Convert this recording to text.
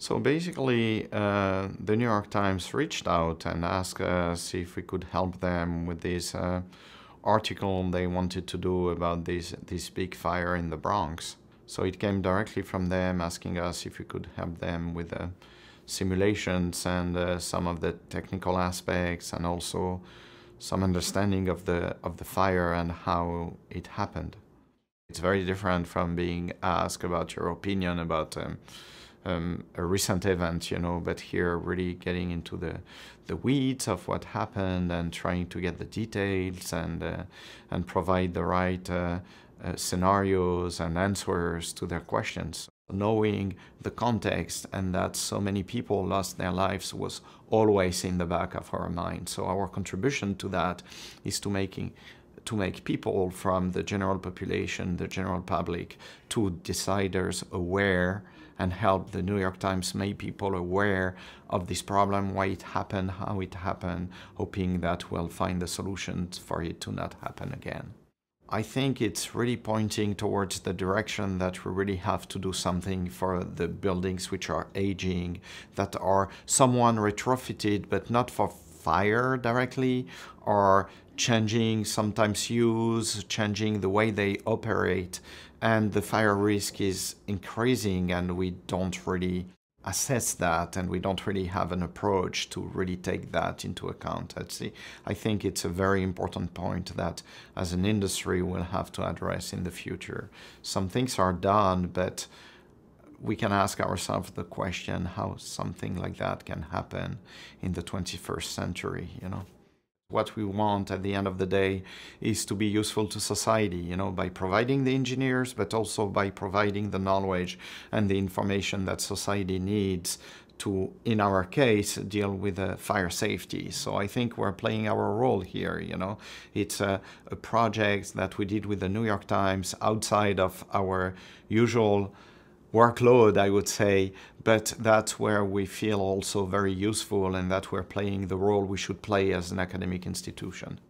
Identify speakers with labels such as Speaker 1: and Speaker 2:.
Speaker 1: So basically, uh, the New York Times reached out and asked us if we could help them with this uh, article they wanted to do about this, this big fire in the Bronx. So it came directly from them asking us if we could help them with the simulations and uh, some of the technical aspects and also some understanding of the, of the fire and how it happened. It's very different from being asked about your opinion about um, um, a recent event, you know, but here really getting into the, the weeds of what happened and trying to get the details and, uh, and provide the right uh, uh, scenarios and answers to their questions. Knowing the context and that so many people lost their lives was always in the back of our mind. So our contribution to that is to making to make people from the general population, the general public, to deciders aware and help the New York Times make people aware of this problem, why it happened, how it happened, hoping that we'll find the solutions for it to not happen again. I think it's really pointing towards the direction that we really have to do something for the buildings which are aging, that are someone retrofitted, but not for fire directly, or changing sometimes use, changing the way they operate, and the fire risk is increasing and we don't really assess that and we don't really have an approach to really take that into account. i I think it's a very important point that as an industry we'll have to address in the future. Some things are done, but we can ask ourselves the question how something like that can happen in the 21st century, you know. What we want at the end of the day is to be useful to society, you know, by providing the engineers, but also by providing the knowledge and the information that society needs to, in our case, deal with uh, fire safety. So I think we're playing our role here, you know. It's a, a project that we did with the New York Times outside of our usual workload, I would say, but that's where we feel also very useful and that we're playing the role we should play as an academic institution.